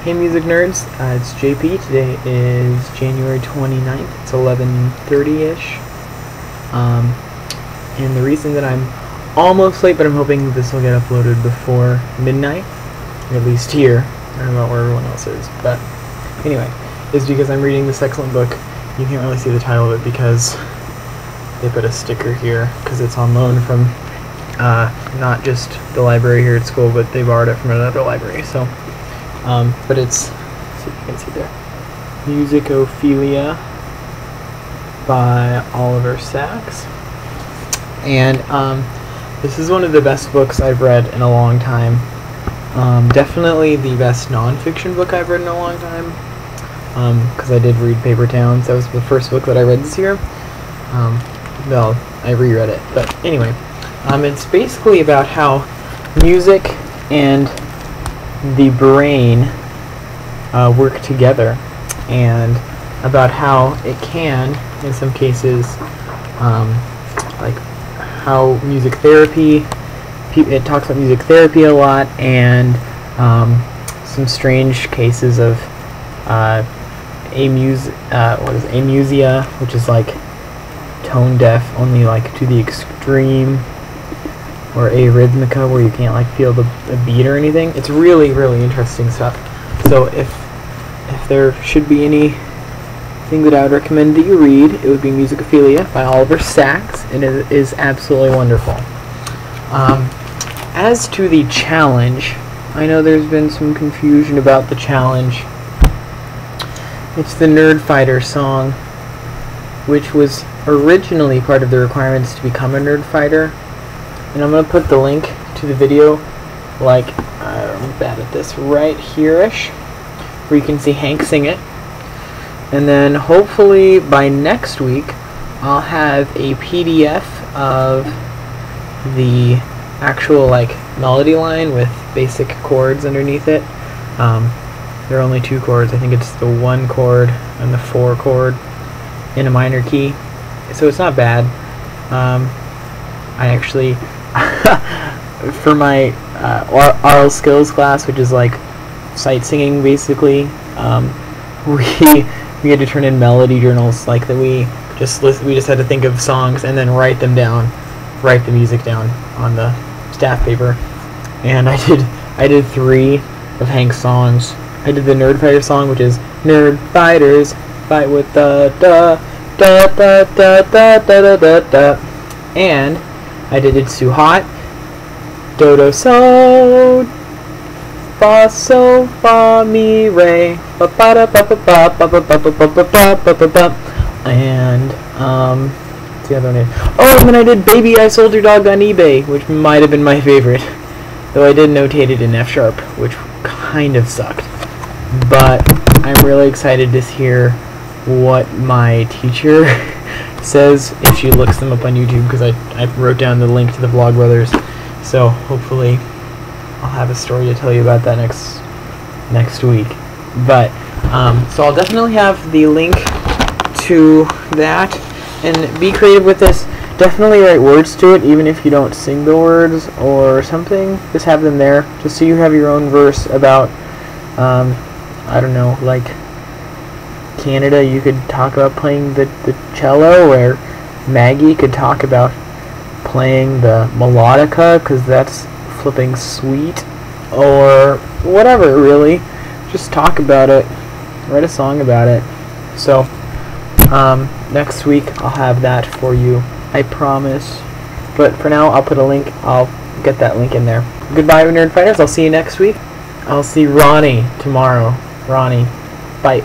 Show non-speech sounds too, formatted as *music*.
Hey music nerds, uh, it's JP. Today is January 29th. It's 11:30ish. Um, and the reason that I'm almost late, but I'm hoping this will get uploaded before midnight, at least here. I don't know where everyone else is, but anyway, is because I'm reading this excellent book. You can't really see the title of it because they put a sticker here because it's on loan from uh, not just the library here at school, but they borrowed it from another library. So. Um, but it's, see if you can see there, Musicophilia by Oliver Sacks. And um, this is one of the best books I've read in a long time. Um, definitely the best nonfiction book I've read in a long time. Because I did read Paper Towns. That was the first book that I read this year. Um, well, I reread it. But anyway, um, it's basically about how music and the brain uh, work together and about how it can, in some cases, um, like how music therapy, it talks about music therapy a lot and um, some strange cases of uh, amuse, uh, what is it, amusia, which is like tone deaf only like to the extreme or arrhythmica where you can't like feel the, the beat or anything. It's really really interesting stuff. So if if there should be any thing that I would recommend that you read, it would be Musicophilia by Oliver Sacks, and it is absolutely wonderful. Um, as to the challenge, I know there's been some confusion about the challenge. It's the Nerdfighter song, which was originally part of the requirements to become a Nerdfighter, and I'm going to put the link to the video like I'm bad at this right here-ish where you can see Hank sing it. And then hopefully by next week I'll have a PDF of the actual like melody line with basic chords underneath it. Um, there are only two chords. I think it's the one chord and the four chord in a minor key. So it's not bad. Um, I actually *laughs* for my uh, aural skills class, which is like sight singing basically, um, *laughs* we we had to turn in melody journals like that. We just list, we just had to think of songs and then write them down, write the music down on the staff paper, and I did I did three of Hank's songs. I did the Nerdfighter song, which is Nerd Fighters fight with the da da da da da da da da, and I did It's Too Hot, Do So, Fa So Fa Mi Re, Ba Ba Da Ba Ba Ba Ba Ba Ba Ba Ba Ba Ba Ba Ba and um, the other name? Oh, and then I did Baby I Sold Your Dog on eBay, which might have been my favorite, though I did notate it in F sharp, which kind of sucked. But I'm really excited to hear what my teacher says if she looks them up on YouTube because I, I wrote down the link to the Vlogbrothers. So hopefully I'll have a story to tell you about that next next week. But um, so I'll definitely have the link to that and be creative with this. Definitely write words to it even if you don't sing the words or something. Just have them there just so you have your own verse about um, I don't know like Canada, you could talk about playing the, the cello, or Maggie could talk about playing the melodica, because that's flipping sweet, or whatever, really. Just talk about it. Write a song about it. So, um, next week I'll have that for you. I promise. But for now, I'll put a link. I'll get that link in there. Goodbye, Nerdfighters. I'll see you next week. I'll see Ronnie tomorrow. Ronnie. Bye.